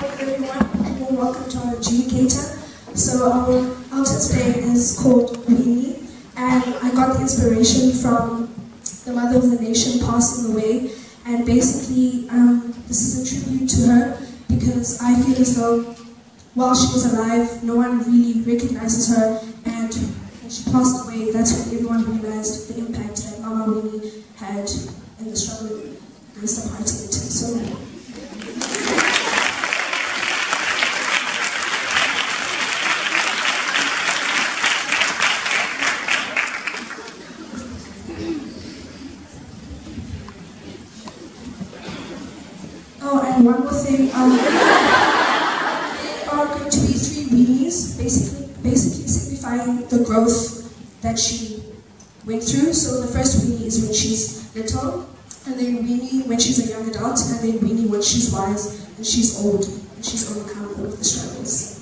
Hi everyone, and welcome to our adjudicator. So our altar today is called We, and I got the inspiration from the mother of the nation passing away, and basically um, this is a tribute to her because I feel as though while she was alive, no one really recognizes her, and when she passed away, that's when everyone realized the impact that Mama Winnie had in the struggle against apartheid. So. And one more thing. um, are going to be three Winnies, basically, basically signifying the growth that she went through. So the first Winnie is when she's little, and then Winnie when she's a young adult, and then Winnie when she's wise and she's old and she's overcome all the struggles.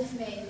as if made.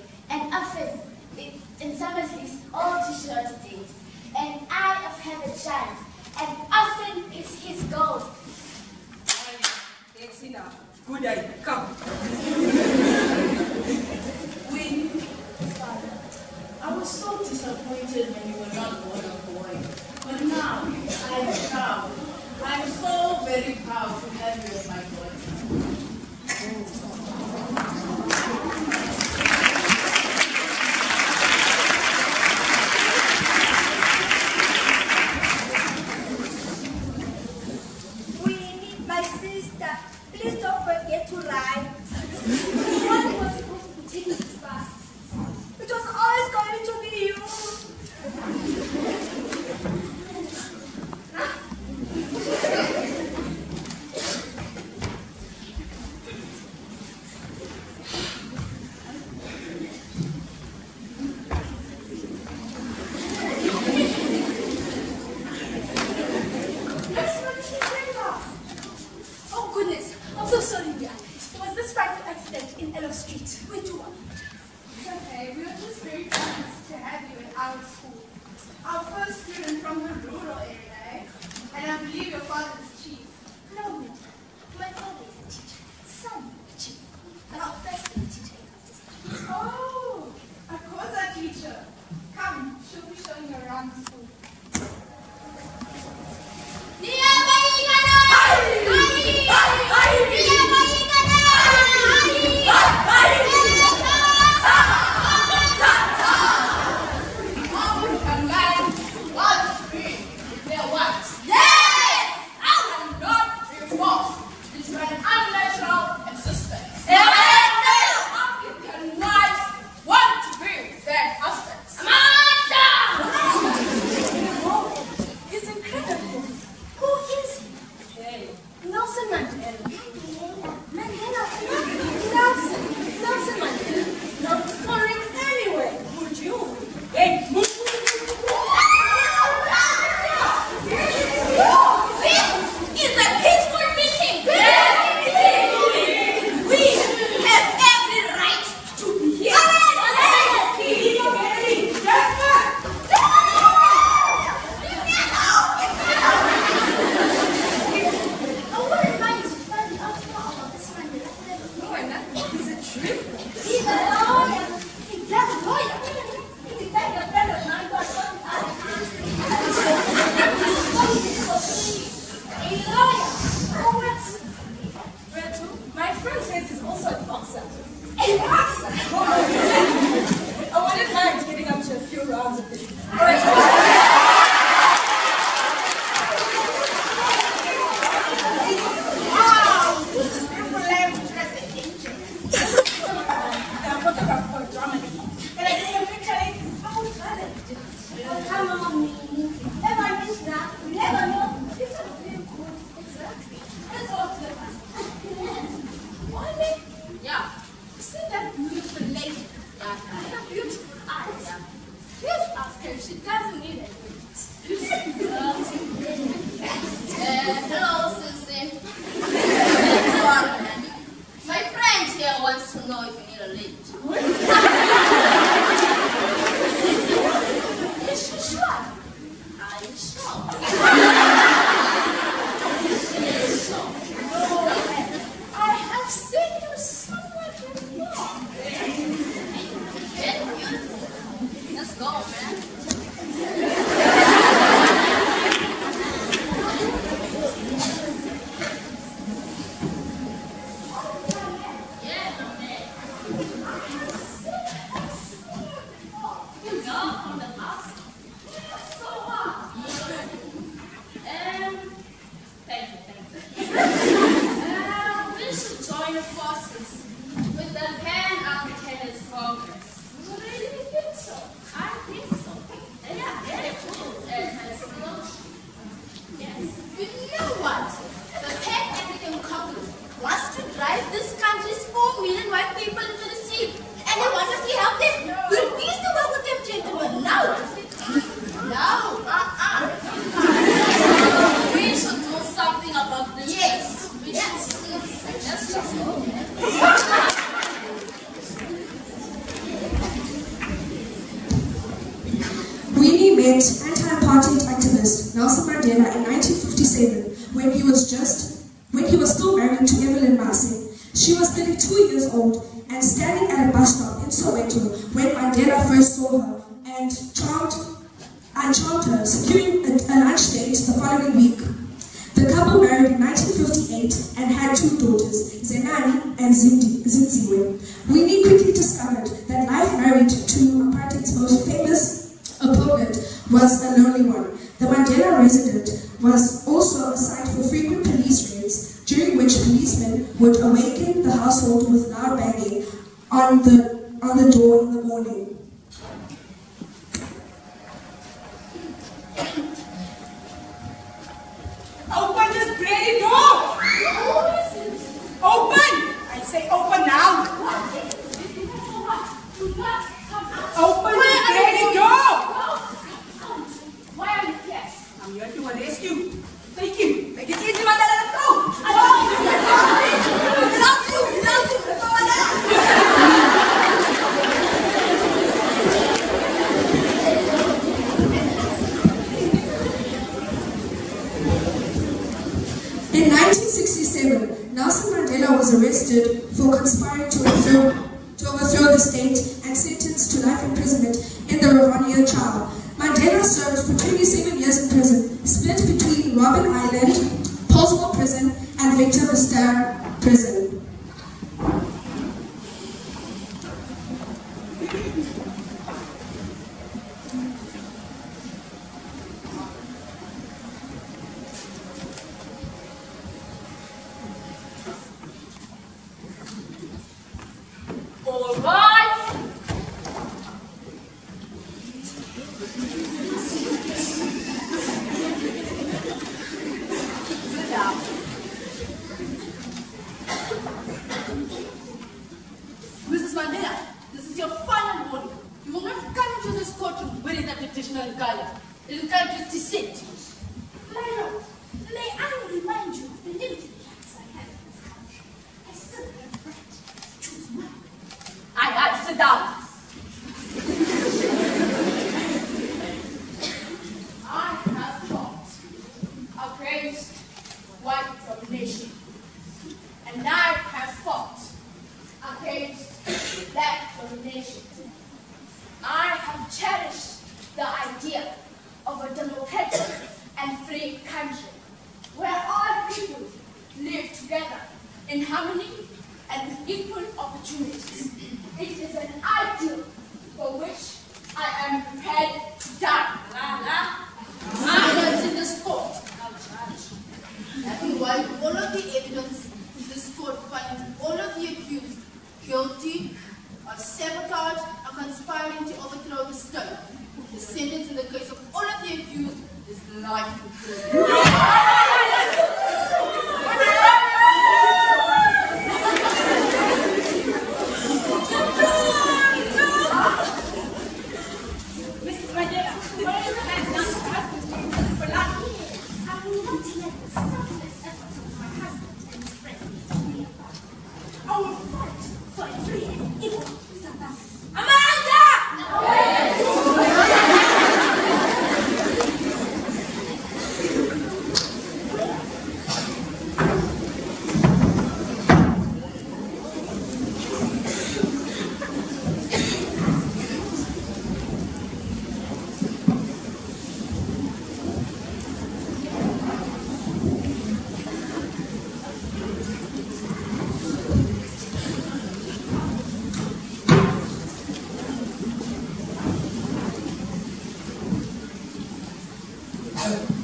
Yeah,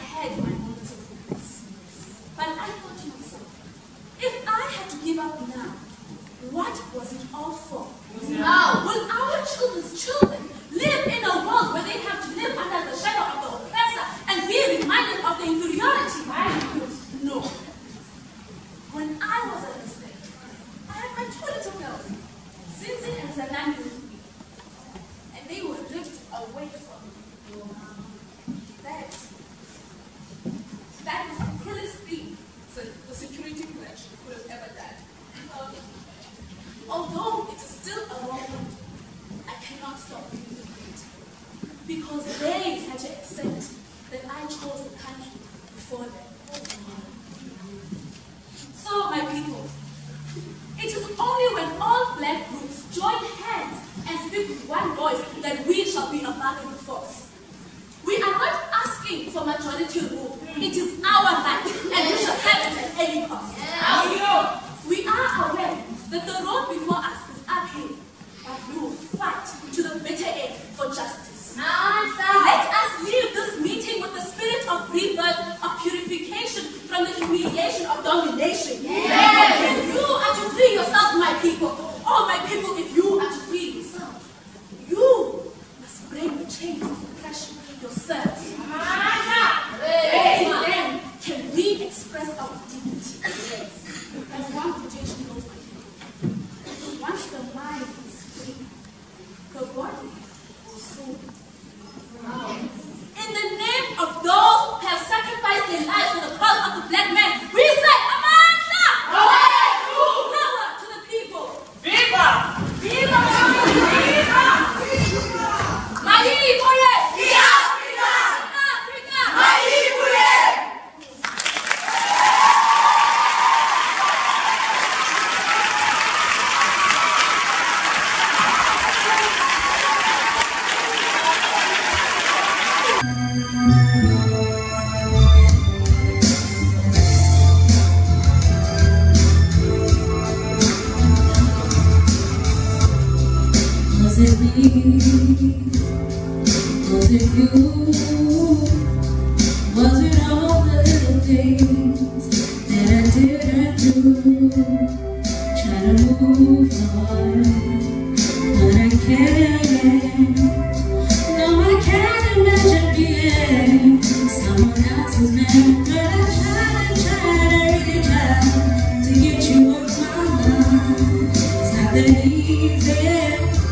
because misery Was it you? Was it all the little things That I didn't do Try to move on But I can't No, I can't imagine being Someone else's man I and and To get you off my mind It's not that easy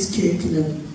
structure's curriculum.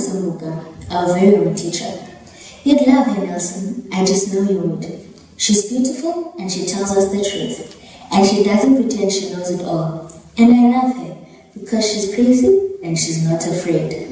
Nelson Luca, our very own teacher. You'd love her, Nelson. I just know you would. She's beautiful and she tells us the truth. And she doesn't pretend she knows it all. And I love her because she's crazy and she's not afraid.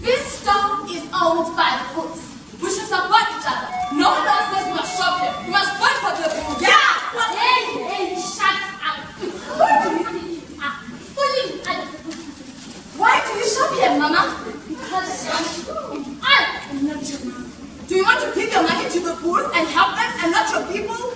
This town is owned by the goods. We should support each other. No one we must shop here. We must fight for the people. Yeah! Well, hey, hey, shut up. Why do you shop here, Mama? Because I'm, not your. Do you want to give your money to the poor and help them and not your people?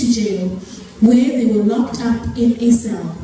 to jail, where they were locked up in a cell.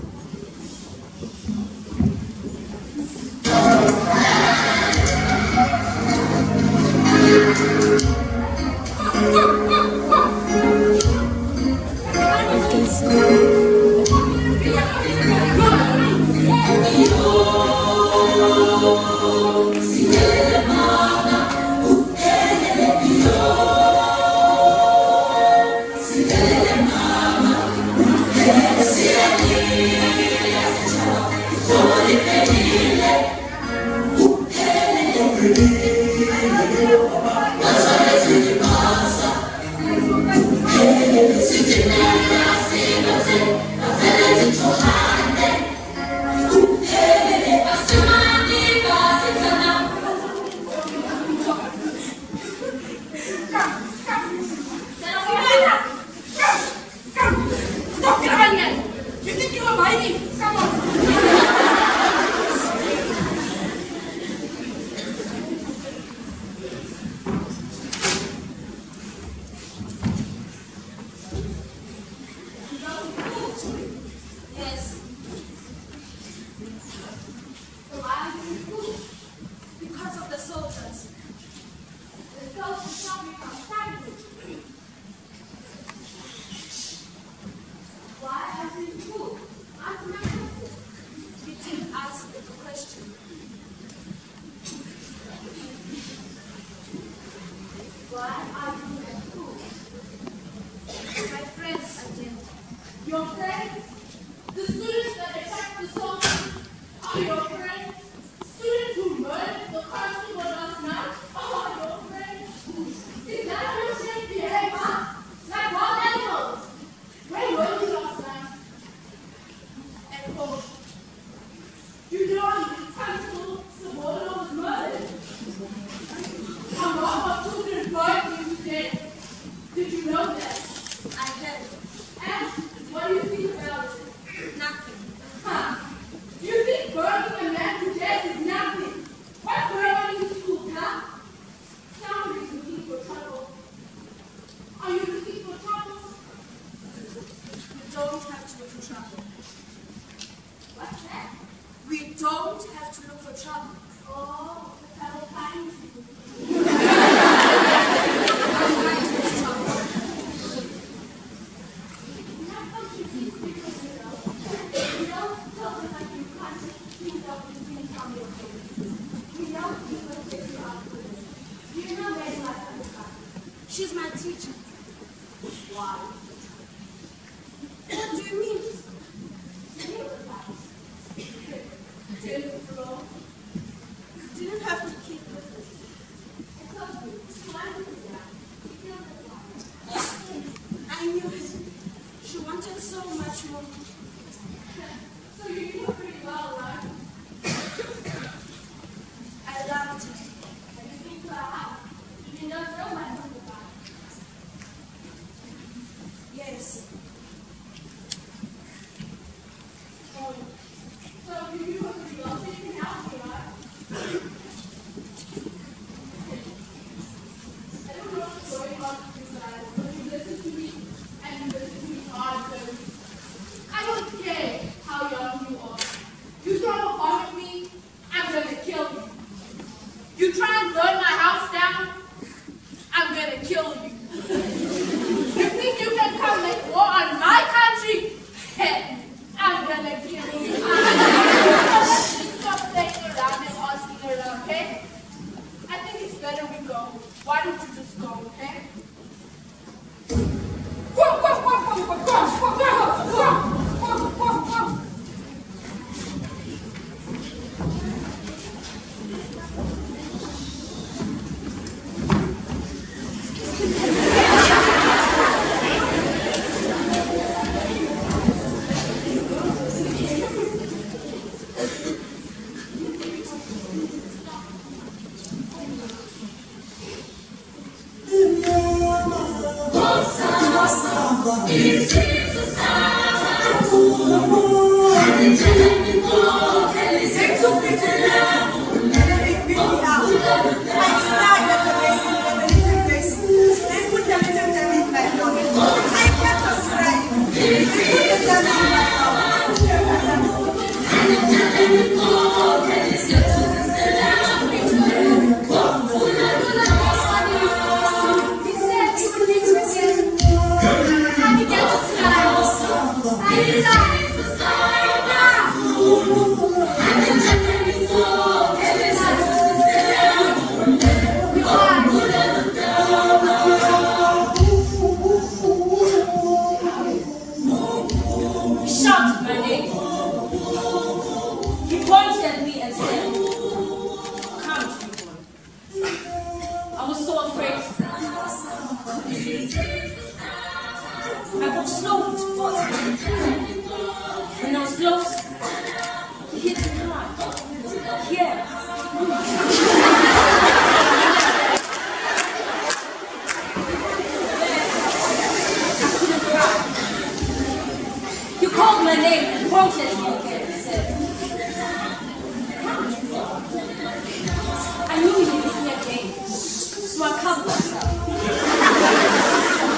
I covered myself.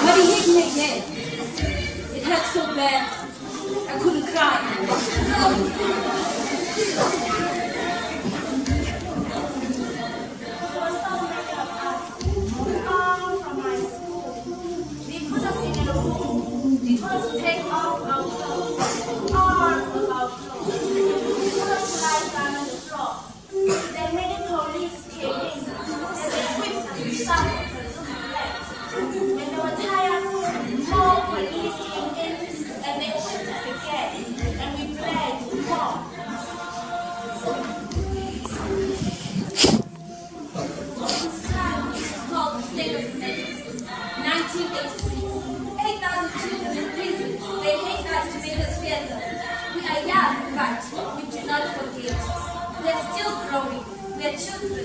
But he hig me ye. It hurt so bad. I couldn't cry. After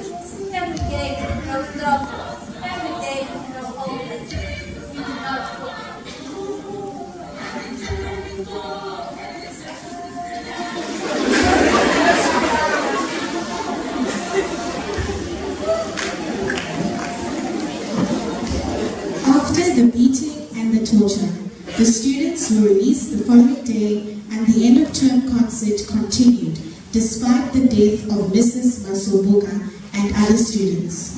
the beating and the torture. The students were released the following day and the end of term concert despite the death of Mrs. Masoboka and other students.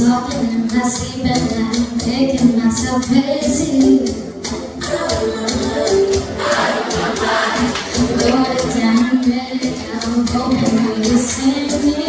smoking my seatbelt I'm making myself crazy Lord, it can't be I'm hoping you. send me